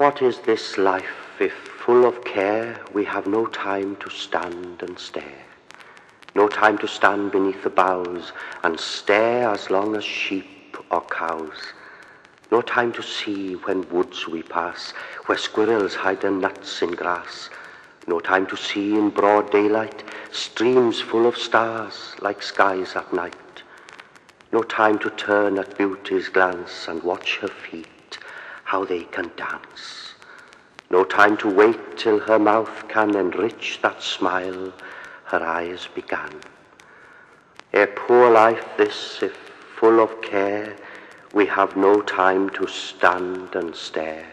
What is this life if full of care we have no time to stand and stare? No time to stand beneath the boughs and stare as long as sheep or cows. No time to see when woods we pass, where squirrels hide their nuts in grass. No time to see in broad daylight streams full of stars like skies at night. No time to turn at beauty's glance and watch her feet, how they can dance. No time to wait till her mouth can enrich that smile her eyes began. A poor life this, if full of care, we have no time to stand and stare.